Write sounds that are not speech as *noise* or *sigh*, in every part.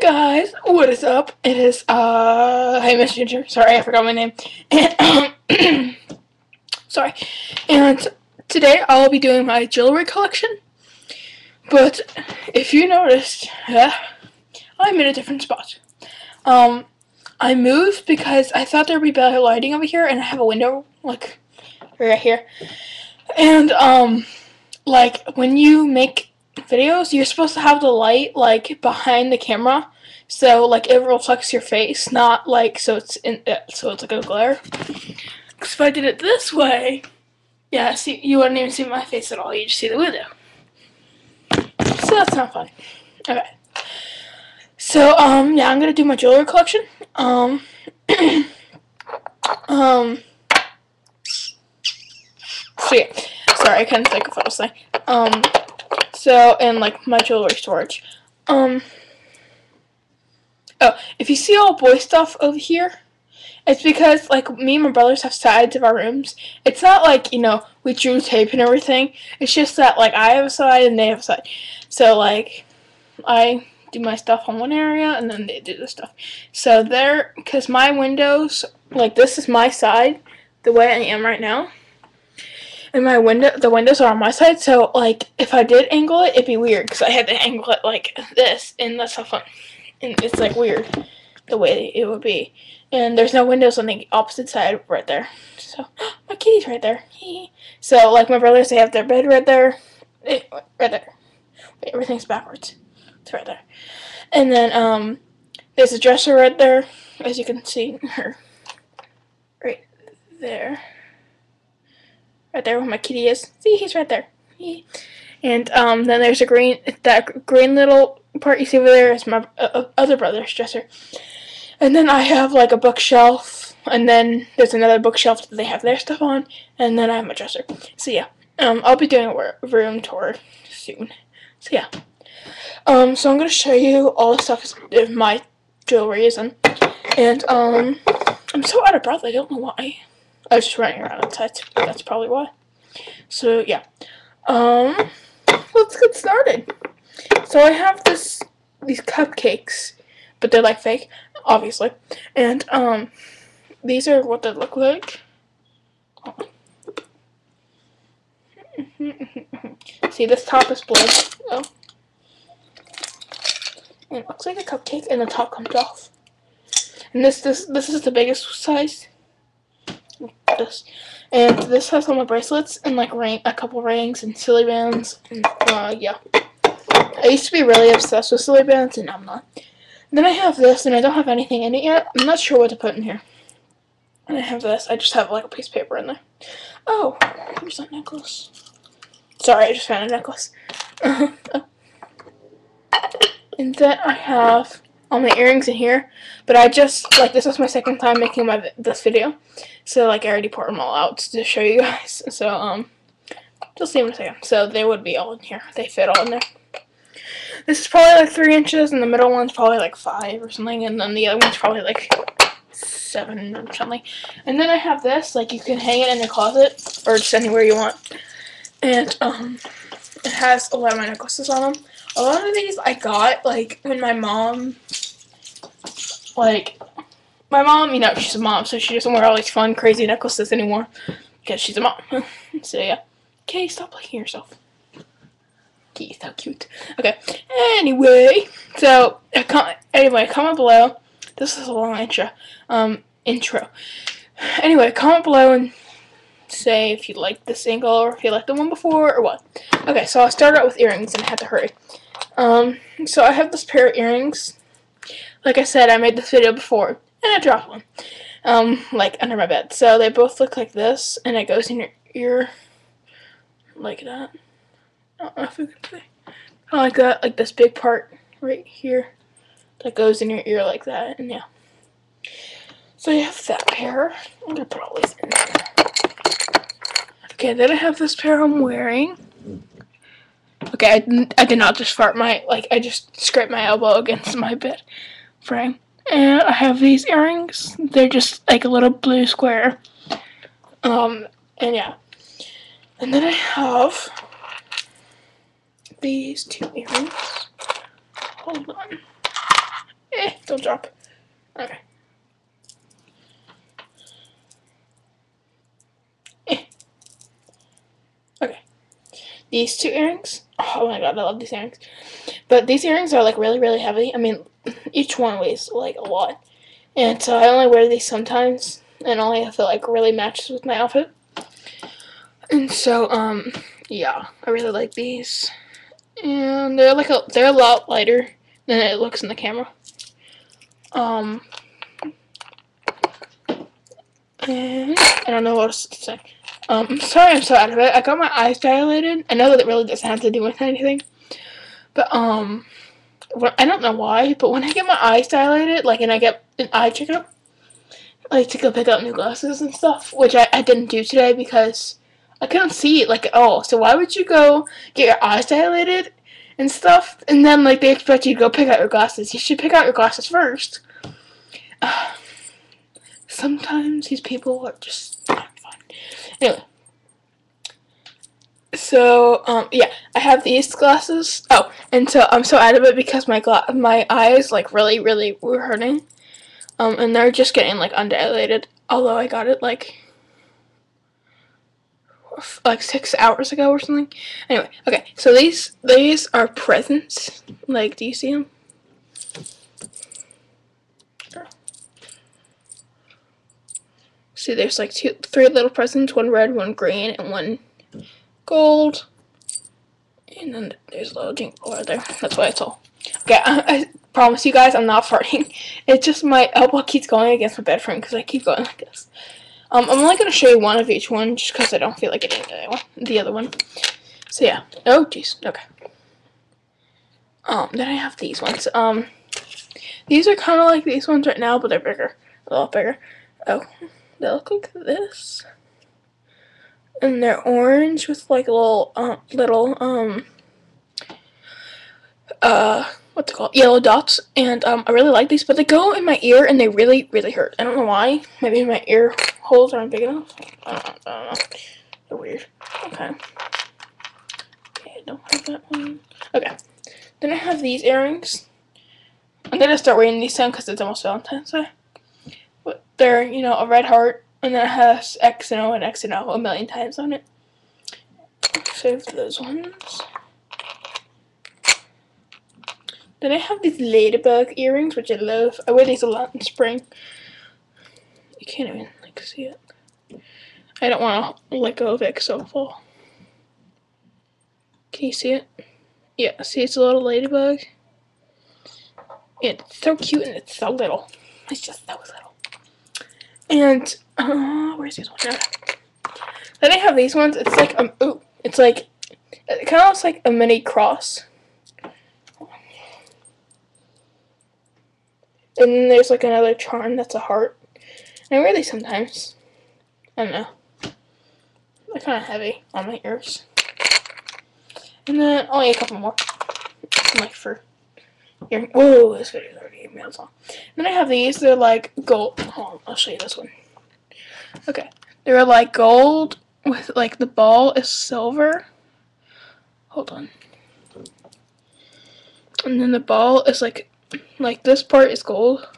Guys, what is up? It is uh hey Miss Ginger. Sorry, I forgot my name. And *clears throat* sorry. And today I'll be doing my jewelry collection. But if you noticed, uh, I'm in a different spot. Um I moved because I thought there'd be better lighting over here and I have a window like right here. And um like when you make videos, you're supposed to have the light like behind the camera, so like it reflects your face, not like so it's in uh, so it's like a glare. Because if I did it this way, yeah, see you wouldn't even see my face at all. You just see the window. So that's not fun. Okay. So um yeah, I'm gonna do my jewelry collection. Um *clears throat* um. So yeah, sorry, I couldn't think of what I was saying. Um. So, and like my jewelry storage. Um, oh, if you see all boy stuff over here, it's because like me and my brothers have sides of our rooms. It's not like, you know, we drew tape and everything. It's just that like I have a side and they have a side. So like I do my stuff on one area and then they do the stuff. So there, because my windows, like this is my side, the way I am right now and my window the windows are on my side so like if I did angle it it'd be weird because I had to *laughs* angle it like this and that's how fun and it's like weird the way it would be. And there's no windows on the opposite side right there. So *gasps* my kitty's right there. So like my brothers they have their bed right there. Right there. Wait, everything's backwards. It's right there. And then um there's a dresser right there as you can see her right there right there where my kitty is. See, he's right there. And um, then there's a green, that green little part you see over there is my uh, uh, other brother's dresser. And then I have like a bookshelf, and then there's another bookshelf that they have their stuff on, and then I have my dresser. So yeah, um, I'll be doing a room tour soon. So yeah. Um, so I'm gonna show you all the stuff my jewelry is in. And um, I'm so out of breath, I don't know why. I was just running around outside. That's probably why. So yeah. Um, let's get started. So I have this these cupcakes, but they're like fake, obviously. And um, these are what they look like. *laughs* See, this top is blue. Oh. And it looks like a cupcake, and the top comes off. And this this this is the biggest size this. And this has all my bracelets and like ring, a couple rings and silly bands. And, uh, yeah. I used to be really obsessed with silly bands and I'm not. then I have this and I don't have anything in it yet. I'm not sure what to put in here. And I have this. I just have like a piece of paper in there. Oh, here's that necklace. Sorry, I just found a necklace. *laughs* and then I have all my earrings in here. But I just, like, this was my second time making my this video. So, like, I already poured them all out to show you guys. *laughs* So, um, just leave them a second. So, they would be all in here. They fit all in there. This is probably like 3 inches, and the middle one's probably like 5 or something, and then the other one's probably like 7 or something. And then I have this, like, you can hang it in your closet, or just anywhere you want. And, um, it has a lot of my necklaces on them. A lot of these I got, like, when my mom like, my mom, you know, she's a mom, so she doesn't wear all these fun, crazy necklaces anymore. Because she's a mom. *laughs* so, yeah. Okay, stop licking yourself. Okay, so cute. Okay, anyway. So, anyway, comment below. This is a long intro. Um, intro. Anyway, comment below and say if you like this angle or if you liked the one before or what. Okay, so I'll start out with earrings and I had to hurry. Um, so I have this pair of earrings like I said, I made this video before, and I dropped one, um, like, under my bed. So they both look like this, and it goes in your ear, like that. I don't know if you can see. Kind of like that, like this big part right here that goes in your ear like that, and yeah. So you have that pair. I'm gonna put all these in. Okay, then I have this pair I'm wearing. Okay, I I did not just fart my, like, I just scraped my elbow against *laughs* my bed frame. And I have these earrings. They're just like a little blue square. Um, and yeah. And then I have these two earrings. Hold on. Eh, don't drop. Okay. Eh. Okay. These two earrings. Oh my god, I love these earrings. But these earrings are like really, really heavy. I mean, each one weighs like a lot. And so I only wear these sometimes. And only if it like really matches with my outfit. And so, um, yeah, I really like these. And they're like a, they're a lot lighter than it looks in the camera. Um, and I don't know what else to say. Um, sorry I'm so out of it. I got my eyes dilated. I know that it really doesn't have to do with anything. But, um, I don't know why, but when I get my eyes dilated, like, and I get an eye checkup, like to go pick up new glasses and stuff, which I, I didn't do today because I couldn't see it, like, at all. So why would you go get your eyes dilated and stuff, and then, like, they expect you to go pick out your glasses? You should pick out your glasses first. Uh, *sighs* sometimes these people are just not fun. Anyway. So, um, yeah, I have these glasses. Oh, and so I'm so out of it because my gla my eyes, like, really, really were hurting. Um, and they're just getting, like, undilated. Although I got it, like, like six hours ago or something. Anyway, okay, so these these are presents. Like, do you see them? See, there's like two, three little presents. One red, one green, and one gold. And then there's a little jingle right there. That's why it's all. Okay, I, I, promise you guys, I'm not farting. *laughs* It's just my elbow keeps going against my bed frame because I keep going like this. Um, I'm only going to show you one of each one just because I don't feel like getting the other one. The other one. So yeah. Oh, jeez. Okay. Um, then I have these ones. Um, these are kind of like these ones right now, but they're bigger. A lot bigger. Oh, they look like this. And they're orange with like little, uh, little, um, uh, what's it called? Yellow dots. And, um, I really like these, but they go in my ear and they really, really hurt. I don't know why. Maybe my ear holes aren't big enough. I don't, I don't know. They're weird. Okay. Okay, I don't have that one. Okay. Then I have these earrings. I'm gonna start wearing these soon because it's almost Valentine's Day. But they're, you know, a red heart, and then it has X and O and X and O a million times on it. Save those ones. Then I have these ladybug earrings, which I love. I wear these a lot in spring. You can't even see it. I don't want to let go of it because it'll fall. Can you see it? Yeah, see it's a little ladybug. It's so cute and it's so little. It's just so little. And, uh, where's these ones? Yeah. Then I have these ones. It's like, um, ooh, it's like, it kind of looks like a mini cross. And then there's like another charm that's a heart. Wear these sometimes. I don't know. They're kind of heavy on my ears. And then only a couple more. Like for earring. Whoa, this video is already eight minutes long. Then I have these. They're like gold. Hold on, I'll show you this one. Okay, they're like gold with like the ball is silver. Hold on. And then the ball is like like this part is gold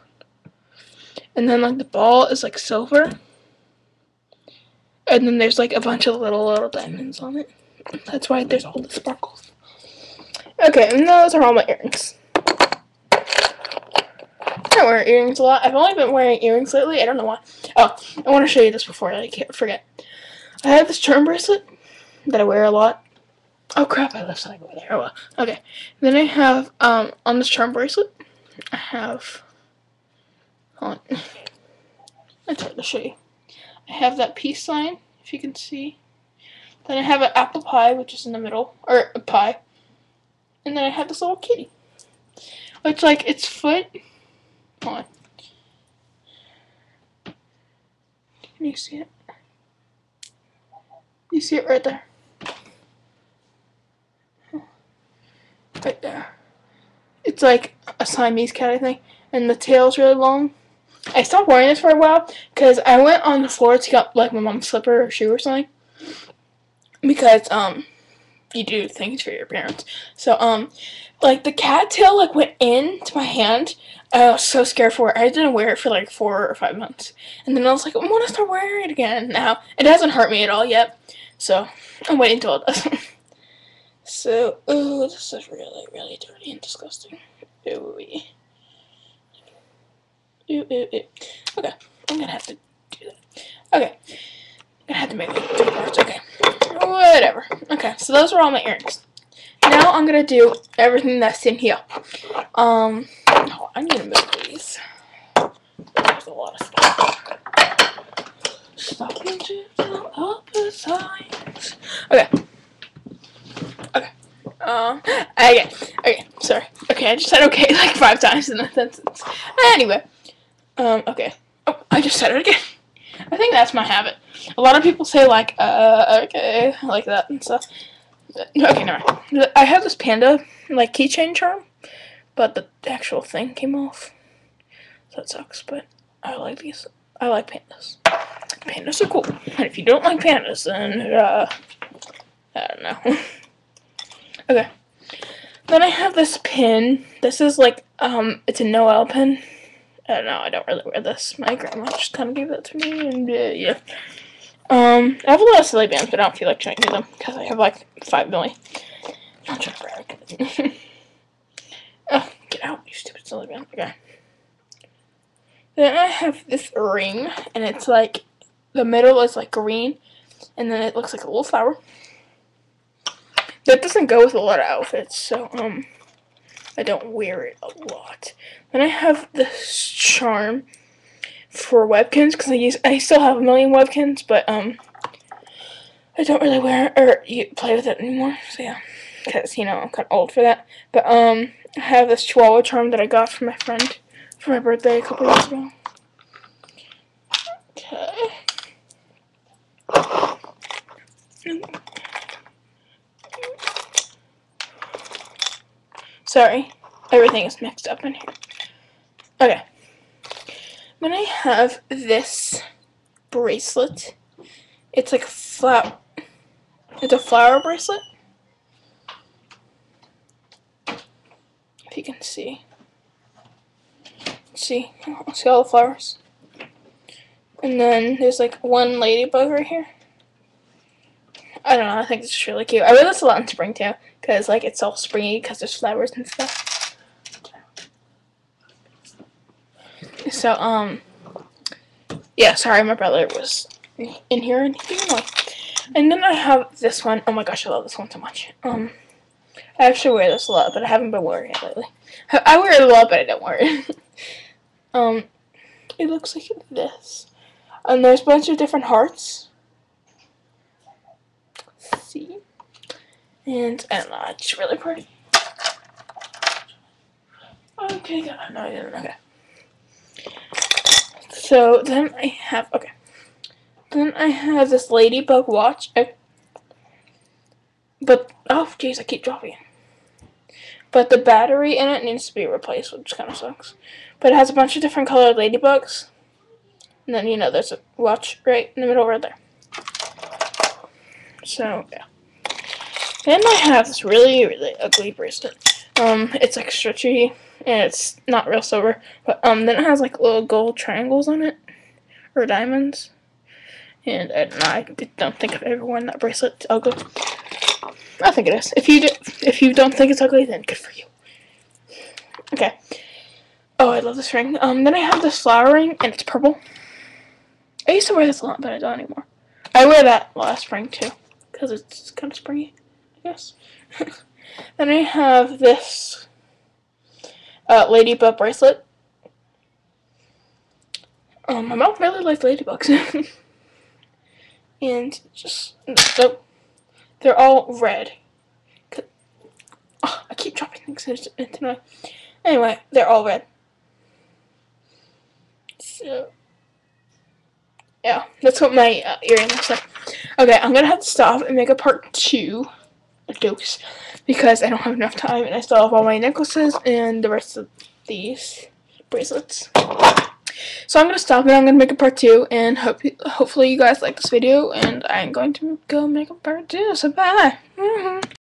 and then like the ball is like silver. And then there's like a bunch of little little diamonds on it. That's why there's all the sparkles. Okay, and those are all my earrings. I wear earrings a lot. I've only been wearing earrings lately. I don't know why. Oh, I want to show you this before I can't forget. I have this charm bracelet that I wear a lot. Oh crap, I left something over there. Oh well. Okay. Then I have, um, on this charm bracelet, I have Hold on. I tried to show you. I have that peace sign, if you can see. Then I have an apple pie, which is in the middle, or a pie. And then I have this little kitty. It's like its foot. On. Can you see it? You see it right there. Right there. It's like a Siamese cat, I think. And the tail's really long. I stopped wearing this for a while because I went on the floor to get like my mom's slipper or shoe or something because um you do things for your parents. So um, like the cattail like went into my hand. I was so scared for it. I didn't wear it for like four or five months, and then I was like, I want to start wearing it again. Now it hasn't hurt me at all yet, so I'm waiting until it does. *laughs* so, oh, this is really, really dirty and disgusting. Ooh, ooh, ooh, ooh. Okay, I'm gonna have to do that. Okay, I'm gonna have to make like two parts. Okay, whatever. Okay, so those are all my earrings. Now I'm gonna do everything that's in here. Um, oh, I'm gonna move these. There's a lot of stuff. Stockings fill up the signs. Okay. Okay. Um. Okay. Okay. Sorry. Okay. I just said okay *laughs* like five times in that sentence. Anyway. Um. Okay. Oh, I just said it again. I think that's my habit. A lot of people say like, uh, okay, like that and stuff. Okay, never mind. I have this panda, like, keychain charm, but the actual thing came off. So that sucks, but I like these. I like pandas. Pandas are cool. And if you don't like pandas, then, uh, I don't know. *laughs* okay. Then I have this pin. This is like, um, it's a Noel pin. I don't know, I don't really wear this. My grandma just kind of gave that to me, and, uh, yeah. Um, I have a lot of silly bands, but I don't feel like showing you them because I have like five million. Not trying to brag. *laughs* oh, get out, you stupid silly band. Okay. Then I have this ring, and it's like the middle is like green, and then it looks like a little flower. That doesn't go with a lot of outfits, so um, I don't wear it a lot. Then I have this charm for Webkinz because I use I still have a million Webkinz, but um, I don't really wear or play with it anymore. So yeah, because you know I'm kind of old for that. But um, I have this Chihuahua charm that I got from my friend for my birthday a couple years ago. Okay. Sorry, everything is mixed up in here. Okay. Then I have this bracelet. It's like a flower. It's a flower bracelet. If you can see. See? See all the flowers? And then there's like one ladybug right here. I don't know, I think it's really cute. I wear this a lot in spring too, because like it's all springy because there's flowers and stuff. So, um, yeah, sorry, my brother was in here and he And then I have this one. Oh my gosh, I love this one so much. Um, I actually wear this a lot, but I haven't been wearing it lately. *laughs* I wear it a lot, but I don't wear it. *laughs* um, it looks like this. And there's a bunch of different hearts. Let's see? And, I know, it's really pretty. Okay, God, no, okay. So then I have, okay. Then I have this ladybug watch. I, but, oh jeez, I keep dropping it. But the battery in it needs to be replaced, which kind of sucks. But it has a bunch of different colored ladybugs. And then, you know, there's a watch right in the middle right there. So, yeah. Then I have this really, really ugly bracelet. Um, it's like stretchy and it's not real silver. But um, then it has like little gold triangles on it, or diamonds. And I don't, I don't think I've ever worn that bracelet. It's ugly. I think it is. If you do, if you don't think it's ugly, then good for you. Okay. Oh, I love this ring. Um, then I have this flower ring, and it's purple. I used to wear this a lot, but I don't anymore. I wear that last spring too, because it's kind of springy, I guess. *laughs* then I have this uh, ladybug bracelet. Um, my mom really likes ladybugs. *laughs* and just, so, they're all red. Oh, I keep dropping things into my, anyway, they're all red. So, yeah, that's what my uh, earring looks like. Okay, I'm gonna have to stop and make a part two, a dose because I don't have enough time and I still have all my necklaces and the rest of these bracelets. So I'm going to stop and I'm going to make a part two and hope hopefully you guys like this video and I'm going to go make a part two. So bye! Mm -hmm.